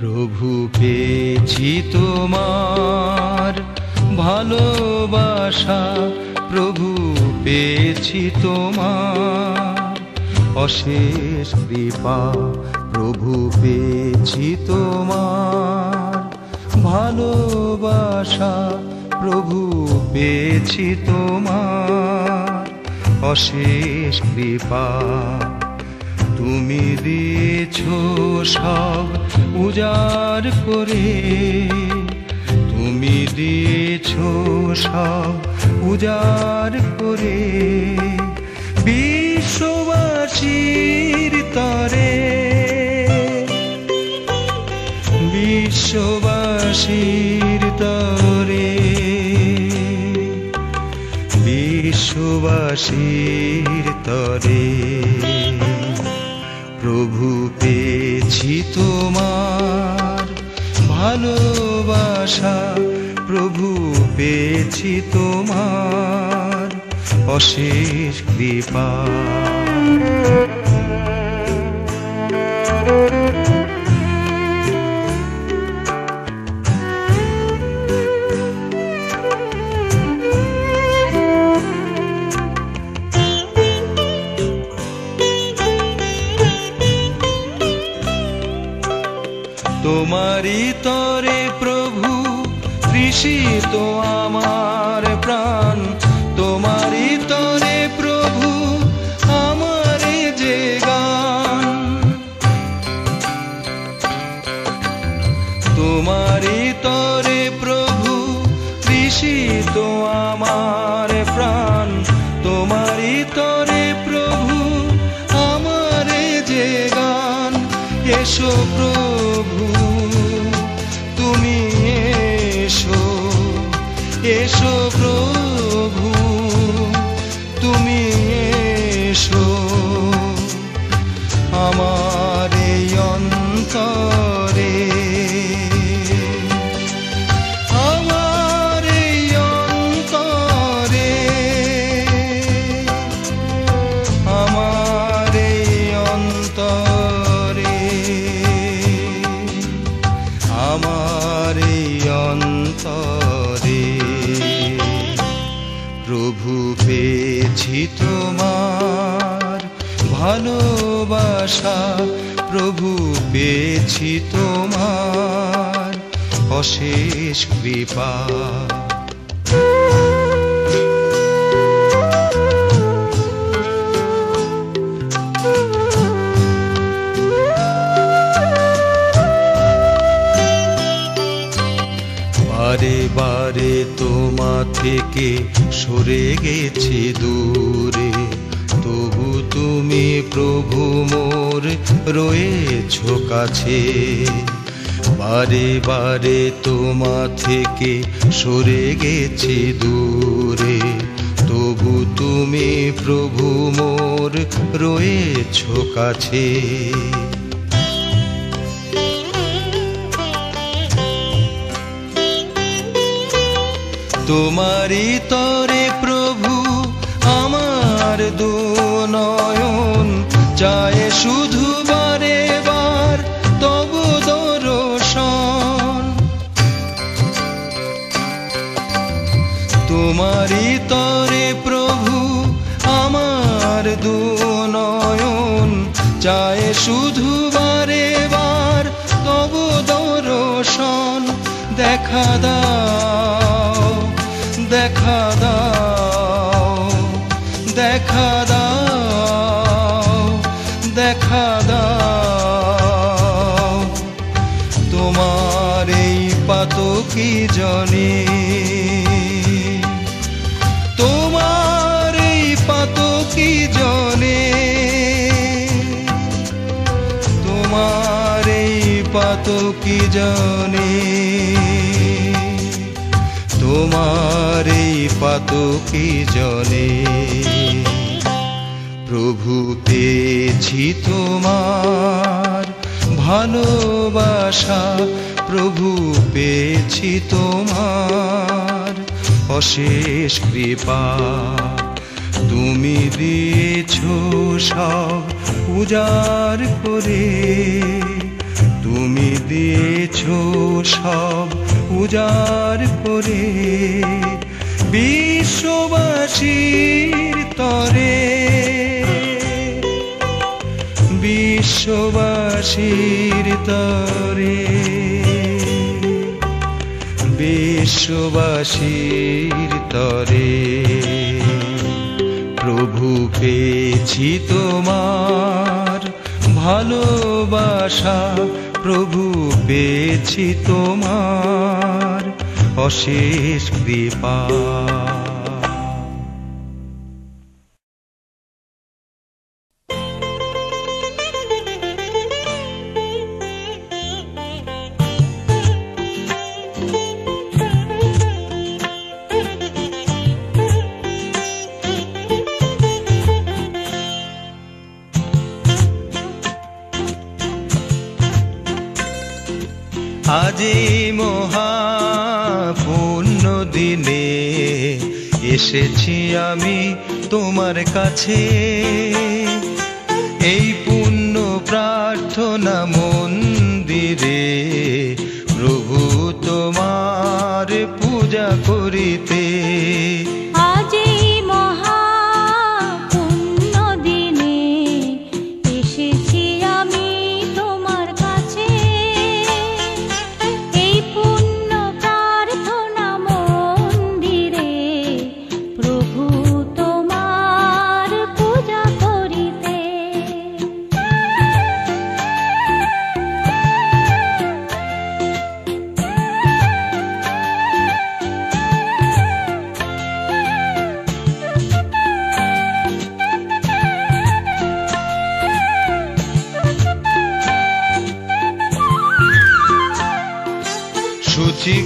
প্রভু পেয়েছি তোমার ভালোবাসা, প্রভু পেয়েছি তোমার অশেষ কৃপা, প্রভু পেয়েছি তোমার ভালোবাসা, প্রভু পেয়েছি তোমার অশেষ কৃপা। তুমি দিয়েছ সব উজাড় করে। তুমি দিয়েছ সব উজাড় করে। বিশ্ববাসীর তরে। বিশ্ববাসীর তরে। বিশ্ববাসীর তরে। প্রভু পেয়েছি তোমার ভালোবাসা। প্রভু পেয়েছি তোমার অশেষ কৃপা। এসো প্রভু তুমি এসো এসো প্রভু। ভালোবাসা প্রভু পেয়েছি তোমার অশেষ কৃপা। বারে বারে তোমা থেকে সরে গেছি দূরে। তুমি প্রভু মোর রয়েছ কাছে। বারে বারে তোমা থেকে সরে গেছি দূরে। তবু তুমি প্রভু মোর রয়েছ কাছে। তোমারই তরে প্রভু আমার দু নয়ন চায় শুধু বারে বার, তবু দর্শন। তোমারই তরে প্রভু আমার দু নয়ন চায় শুধু বারে বার, তবু দর্শন। দেখা দাও দেখা দাও, দেখা তোমার এই পাতকি জনে। তোমার এই পাতকি জনে। তোমার এই পাতকি জনে। তোমার এই পাতকি জনে। প্রভু পেয়েছি তোমার ভালোবাসা প্রভু পেয়েছি তোমার। অশেষ কৃপা তুমি দিয়েছ সব উজাড় করে। তুমি দিয়েছ সব উজাড় করে। বিশ্ববাসীর বিশ্ববাসীর তরে। বিশ্ববাসীর তরে। প্রভু পেয়েছি তোমার ভালোবাসা। প্রভু পেয়েছি তোমার অশেষ কৃপা। আজি মহা পুণ্য দিনে এসেছি আমি তোমার কাছে। এই পূর্ণ প্রার্থনা মন্দিরে প্রভু তোমার পূজা করিতে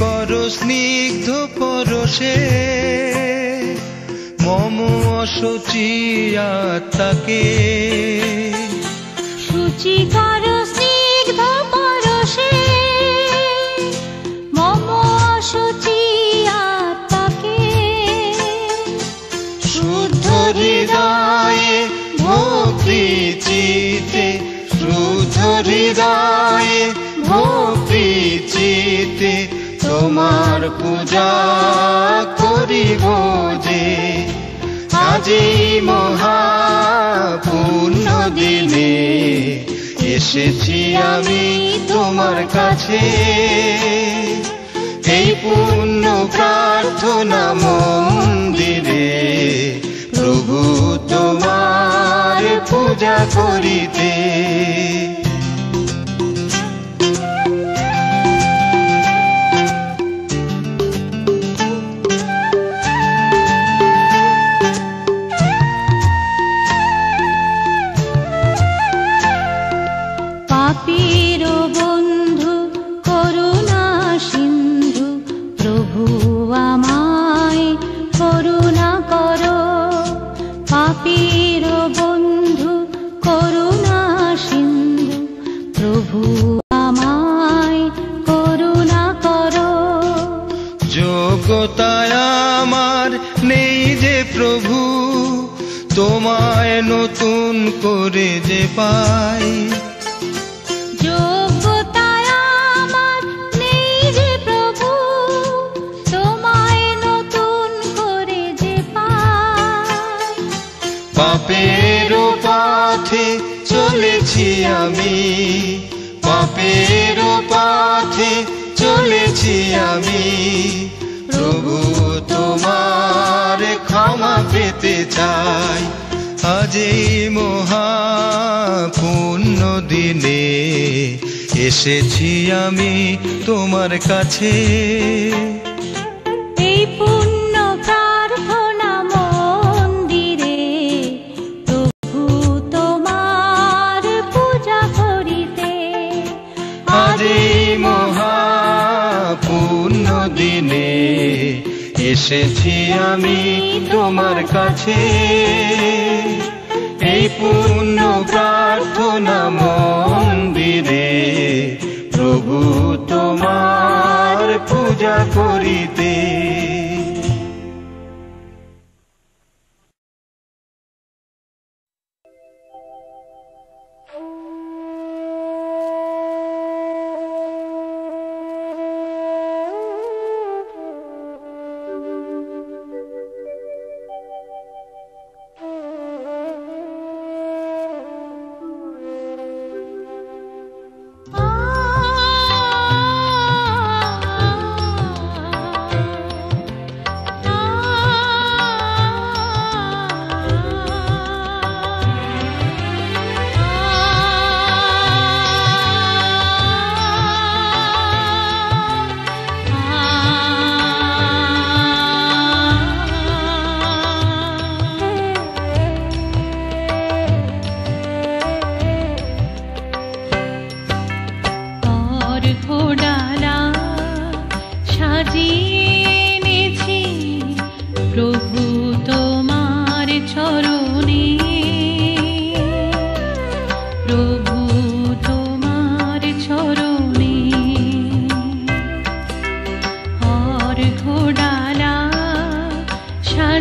কর স্নিগ্ধ পরশে। মম অসুচি আত্মাকে। সূচি কর স্নিগ্ধ পরশে। মম অসুচি আত্মাকে। শুদ্ধ হৃদয়ে ভক্তি চিতে, শুদ্ধ হৃদয়ে পূজা করিব যে। আজি মহা পূর্ণ দিনে এসেছি আমি তোমার কাছে। এই পূর্ণ প্রার্থনা মন্দিরে প্রভু তোমার পূজা করিতে। যোগ্যতায় আমার নেই যে প্রভু তোমায় নতুন করে যে পাই। আমার নেই যে প্রভু তোমায় নতুন করে যে পাই। পাপের পথে চলেছি আমি পাপের পথে চলেছি আমি প্রভু তোমার ক্ষমা পেতে চাই। আজ এই মহা পূর্ণ দিনে এসেছি আমি তোমার কাছে। এই পুণ্য এসেছি আমি তোমার কাছে। এই পূর্ণ প্রার্থনা মন্দিরে প্রভু তোমার পূজা করিতে।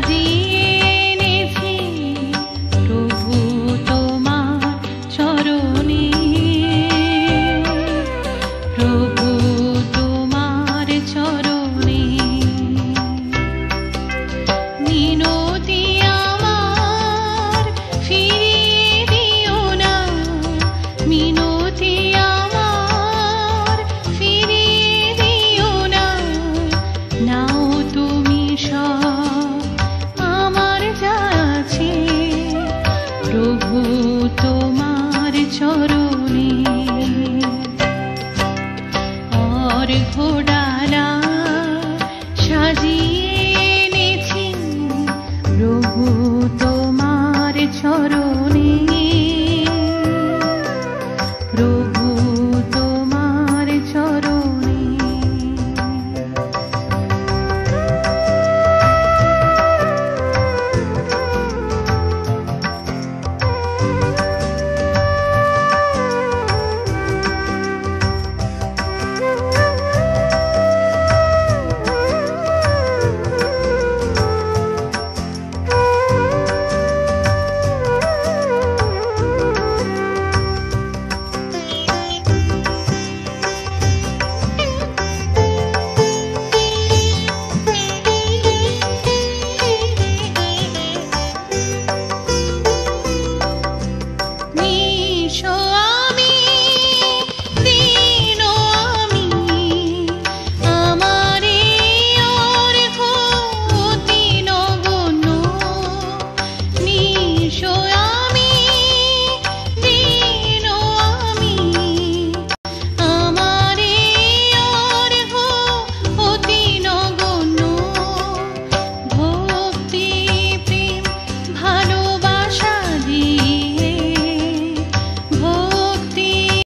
जी